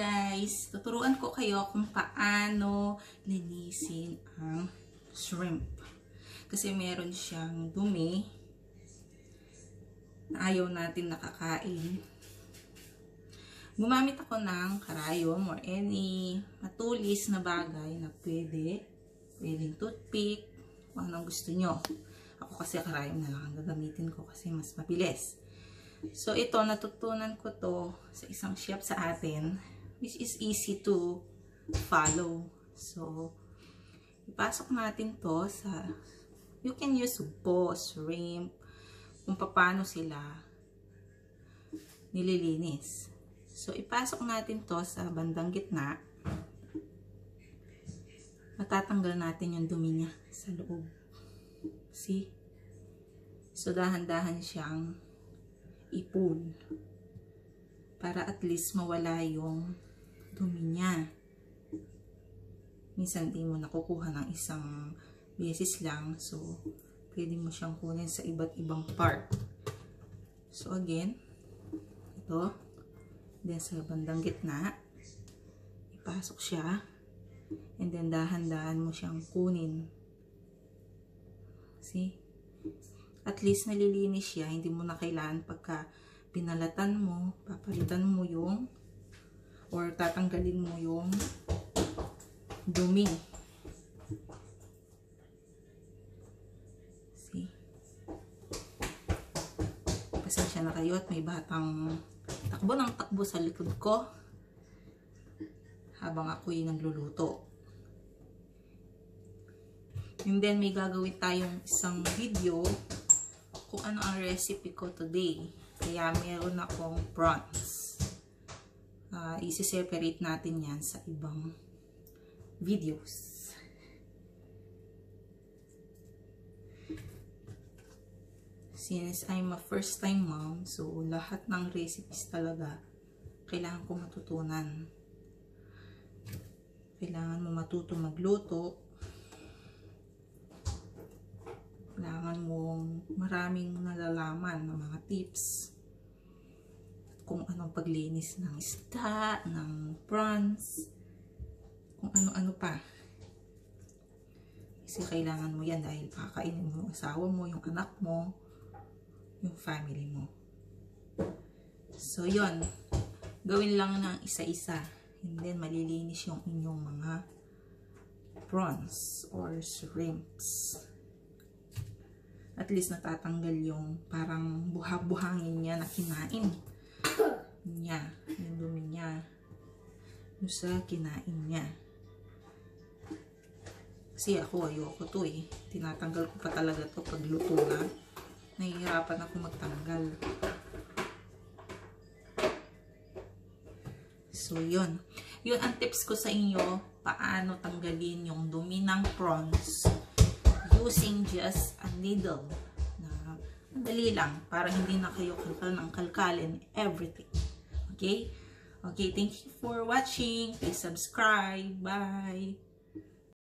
Guys! Tuturuan ko kayo kung paano linisin ang shrimp. Kasi meron siyang dumi na ayaw natin nakakain. Gumamit ako ng karayom or any matulis na bagay na pwede. Pwedeng toothpick, kung anong gusto nyo. Ako kasi karayom na lang ang gagamitin ko kasi mas mabilis. So, ito, natutunan ko to sa isang chef sa atin, which is easy to follow. So, ipasok natin to sa, you can use boss, shrimp, kung paano sila nililinis. So, ipasok natin to sa bandang gitna. Matatanggal natin yung dumi niya sa loob. See? So, dahan-dahan siyang ipon para at least mawala yung dumi niya. Minsan di mo nakukuha ng isang beses lang. So, pwede mo siyang kunin sa iba't ibang part. So, again, ito. Then, sa bandang gitna, ipasok siya. And then, dahan-dahan mo siyang kunin. See? at least nalilinis siya. Hindi mo na kailangan pagka pinalatan mo, papalitan mo yung or tatanggalin mo yung dumi. See? Pasensya na kayo at may batang takbo ng takbo sa likod ko habang ako'y nagluluto. And then may gagawin tayong isang video kung ano ang recipe ko today. Kaya meron akong prawns. Uh, isi-separate natin yan sa ibang videos. Since I'm a first time mom, so lahat ng recipes talaga kailangan ko matutunan. Kailangan mo matuto magluto kailangan mong maraming nalalaman ng mga tips kung anong paglinis ng isda, ng prawns, kung ano-ano pa. Kasi kailangan mo yan dahil kakainin mo yung asawa mo, yung anak mo, yung family mo. So, yon Gawin lang ng isa-isa. And then, malilinis yung inyong mga prawns or shrimps at least natatanggal yung parang buha-buhangin niya na kinain niya. Yung dumi niya. Yung sa kinain niya. Kasi ako, ayoko to eh. Tinatanggal ko pa talaga to pag luto na. Nahihirapan ako magtanggal. So, yun. Yun ang tips ko sa inyo, paano tanggalin yung dumi ng prawns using just a needle na madali lang para hindi na kayo kalkal ng kalkalin everything. Okay? Okay, thank you for watching. Please subscribe. Bye!